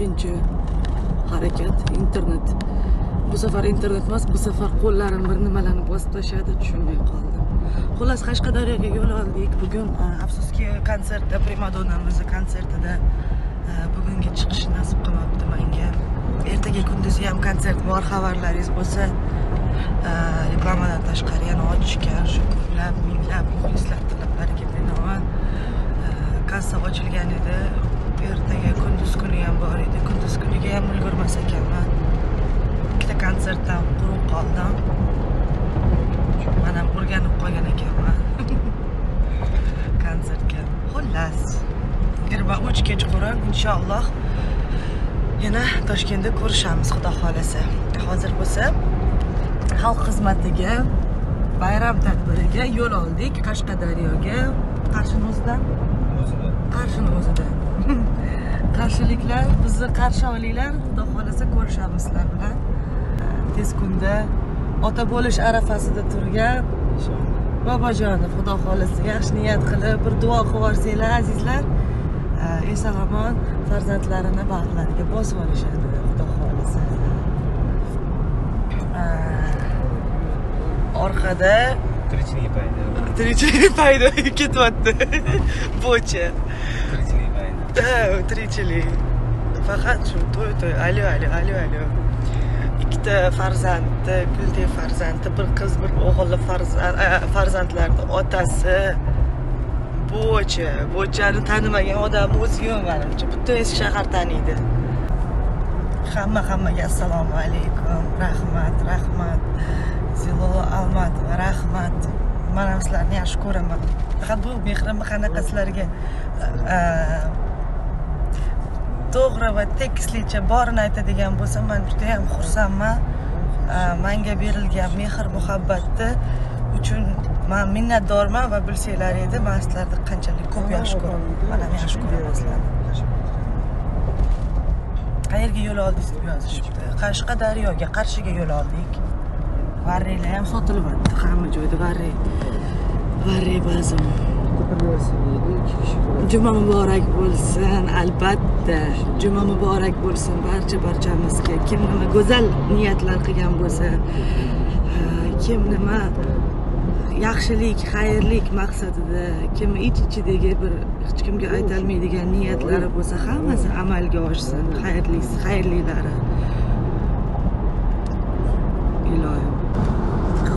ikkinchi harakat internet. Bu safar internet emas bu safar qo'llarim bir nimalarni bosib tashladi tushunmay qoldim. Xullas qashqadaryoga yo'l oldik. Bugun e, afsuski konsertda primadonnamizni konsertida e, bugungi chiqish nasib qilmabdi menga. Ertaga kunduzi ham konsert bor xabarlaringiz bo'lsa e, reklamadan tashqari yana ochishgan shu ko'plab minglab muxlislar tilablariga binoan kassa ochilgan edi. Ertaga kunduz kuni ham bor edi. Kunduz kuniga ham ulgurmas ekanman. Ikkita konsertdan quruq qoldim. Man ham o'rganib qolgan ekanman. Konsertga. Xullas. Yigirma uch kechqurun inshaalloh yana toshkentda ko'rishamiz xudo xohlasa. Hozir bo'lsa xalq xizmatiga bayram tadbiriga yo'l oldik qashqadaryoga. Qarshini o'zidan? Qarshini o'zida qarshiliklar bizni qarshi olinglar xudo xohlasa ko'rishamiz sizlar bilan. Tez kunda ota bo'lish arafasida turgan bobojonov xudo xohlasa yaxshi niyat qilib bir duo qilib yuborsanglar azizlar. Eson omon farzandlarini bag'rlariga bosib olishadi xudo xohlasa. Orqada Tirikchilik payti. tirikchilik paydo ketyapti bo'cha Tirikchilik payti. Да, tirikchilik. Faqat shu to'y to'y, alo alo alo alo. Ikkita farzandi, guldek farzandi, bir qiz, bir o'g'illi farzandlarni otasi bo'cha, bo'chani tanimagan odam o'zi yo'q manimcha. Butun eski shahar taniydi. Hamma hammaga assalomu alaykum. Rahmat, rahmat. Zilola Almatova, rahmat. Men ham sizlarni yaxshi ko'raman. Faqat bu mehrimni qanaqa sizlarga e, to'g'ri va tekislicha borini aytadigan bo'lsam man juda ham xursandman manga berilgan mehr muhabbatni uchun man minnatdorman va bilsanglar edi man sizlarni qanchalik ko'p yaxshi ko'raman. man ham yaxshi ko'raman sizlarni. Qayerga yo'l oldingiz deb yozishibdi qashqadaryoga qarshiga yo'l oldik. Varriylar ham sotilyapti hamma joyda varriy varriy bazm juma muborak bo'lsin albatta. Juma muborak bo'lsin barcha barchamizga. Kim nima go'zal niyatlar qilgan bo'lsa kim nima yaxshilik xayrlik maqsadida kim ich ichidagi bir hech kimga aytolmaydigan niyatlari bo'lsa hammasi amalga oshsin. Xayrli xayrlilari. Ilohim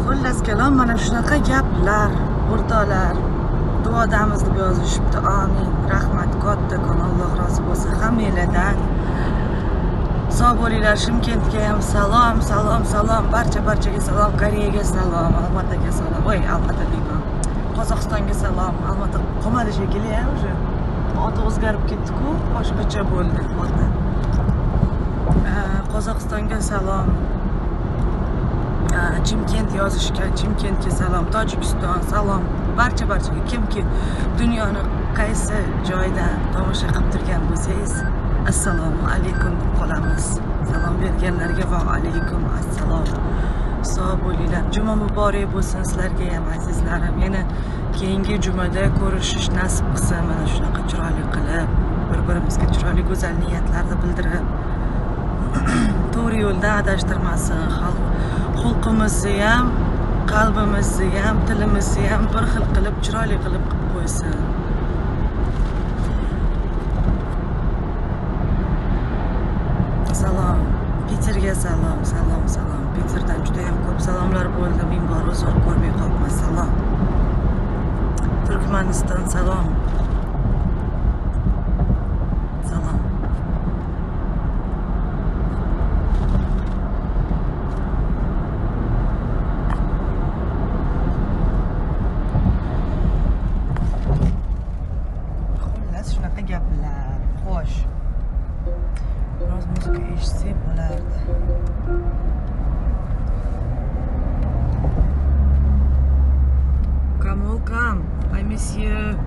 xullas kalom mana shunaqa gaplar o'rtoqlar. Duodamiz deb yozishibdi amin rahmat kattakon alloh rozi bo'lsin. Hammanglardan sog' bo'linglar shimkentga ham salom salom salom. Barcha barchaga salom. Koreyaga salom olmataga salom. Voy olmata deyman qozog'istonga salom. Olmata qolmadi shekilli a уже. Oti o'zgarib ketdiku boshqacha bo'ldi oti qozog'istonga salom. Chimkent yozishgan chimkentga salom. Tojikiston salom. Barcha barchaga kimki dunyoni qaysi joydan tomosha qilib turgan bo'lsangiz assalomu alaykum deb qolamiz. Salom berganlarga va alaykum assalom. Sog' bo'linglar. Juma muborak bo'lsin sizlarga ham azizlarim. Yana keyingi jumada ko'rishish nasib qilsa mana shunaqa chiroyli qilib bir birimizga chiroyli go'zal niyatlarni bildirib to'g'ri yo'lda adashtirmasin xalq xulqimizni ham qalbimizni ham tilimizni ham bir xil qilib chiroyli qilib qilib qo'ysin. Salom. Piterga salom salom salom. Piterdan juda yam ko'p salomlar bo'ldi. Ming bor uzr ko'rmay qolibman. Salom. Turkmaniston salom. Come. I miss you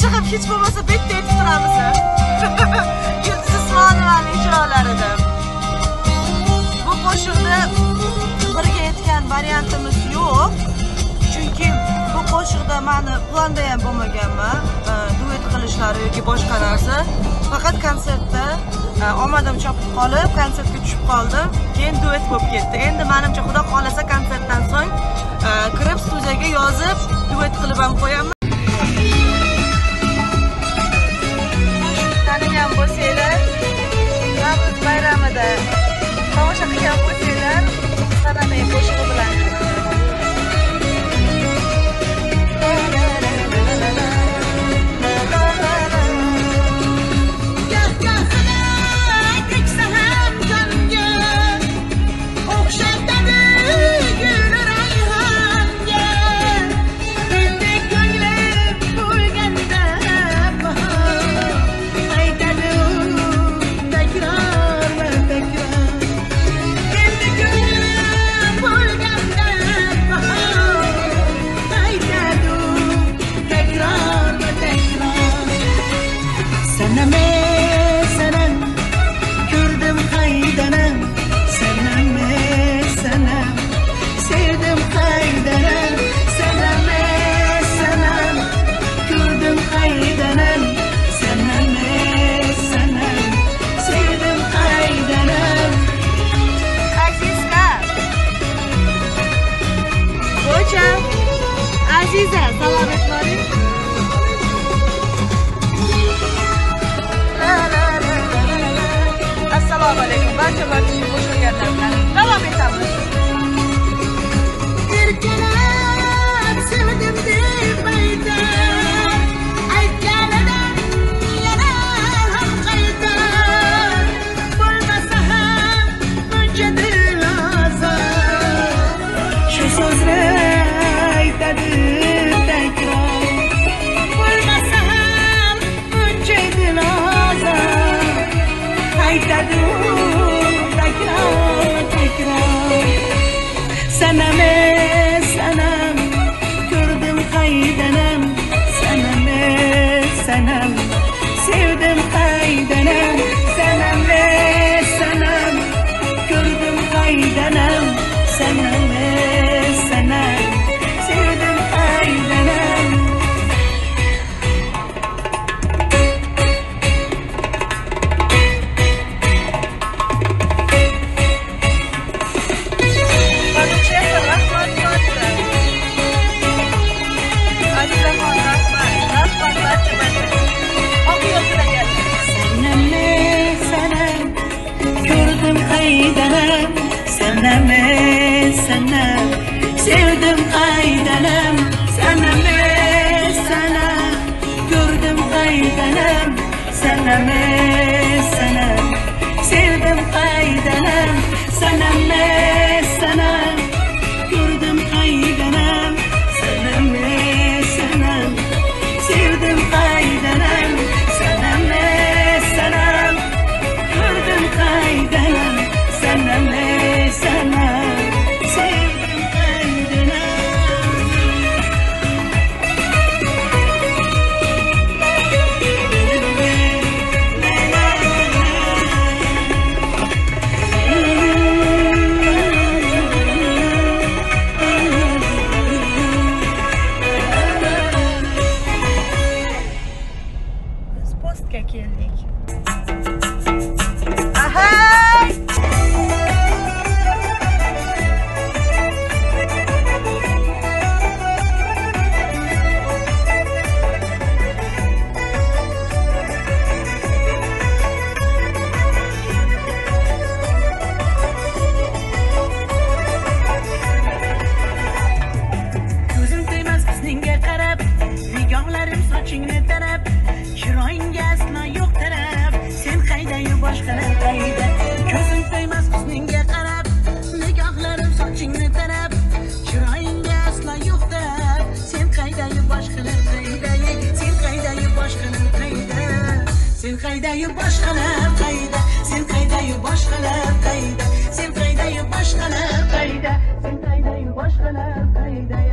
oshiqib hech bo'lmasa bitta aytib turamiz yulduz usmonovaning ijrolarida bu qo'shiqni birga etken variantimiz yo'q. Chunki bu qo'shiqda mani planda ham bo'lmaganman e, duet qilishlari yoki boshqa narsa. Faqat konsertda e, omadim chopib qolib konsertga tushib qoldim. Yeni duet bo'lib ketdi. Endi manimcha xudo kalırsa konsertdan so'ng e, kirib studiyaga yozib duet qilib ham qo'yaman. Savaş akışı yapmak üzere sana sanami sen qaydayu boshqalar qayda sen qaydayu boshqalar qayda sen qaydayu boshqalar qayda sen qaydayu boshqalar qayda.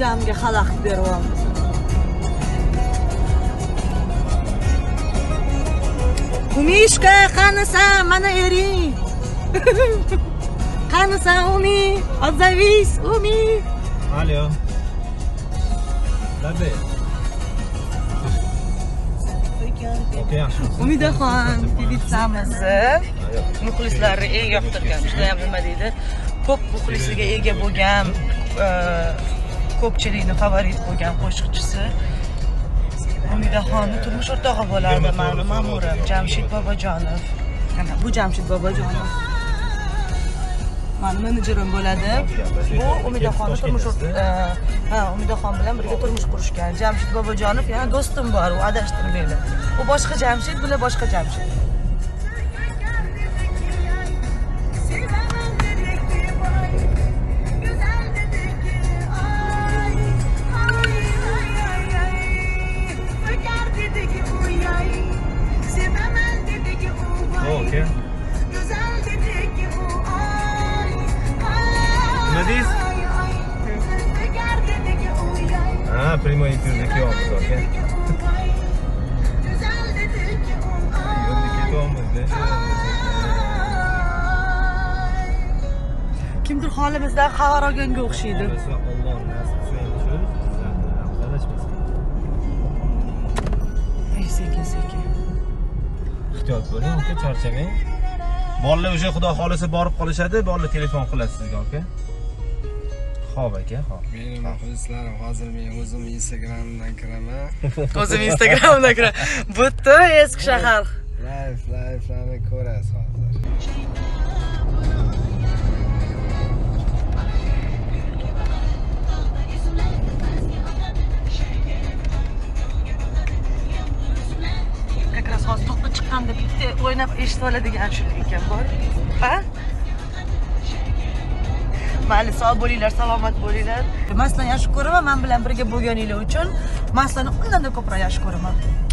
Jamga xalaqit beryapmiz. Umishka qanisan mana ering qanisan umi отзовись umi. Okey, yaxshi. umidaxon pevitsamizni muxlislari eng yoqtirgan judayam nima deydi. Ko'p muxlisiga ega bo'lgan e, ko'pchilikni favorit bo'lgan qo'shiqchisi umidaxonni turmush o'rtog'i bo'ladi mani ma'murim jamshid bobojonov. Ana, bu jamshid bobojonov. Mani menejerim bo'ladi. Bu umidaxonni turmush e, ha umidaxon bilan birga turmush qurishgan jamshid bobojonov yana do'stim bor u adashtirmaydi u boshqa jamshid bular boshqa jamshid olganga o'xshaydi Alloh nasib qilsa sekin sekin Ehtiyot bo'ling, aka, charchamang. Bolalar уже xudo xolisa borib qolishadi, bolalar telefon qiladi sizga, aka. Xo'p, aka, xo'p. Meni muxlislarim hozir men o'zim Instagramdan kiraman. o'zim instagramda kira bitta eski shahar Live live'larni ko'rasiz hozir. Chiqqanda bitta o'ynab eshitib oladigan shu ekan bor ha? Mayli sog' bo'linglar salomat bo'linglar maslani yaxshi ko'raman man bilan birga bo'lganinglar uchun maslani undanda ko'proq yaxshi ko'raman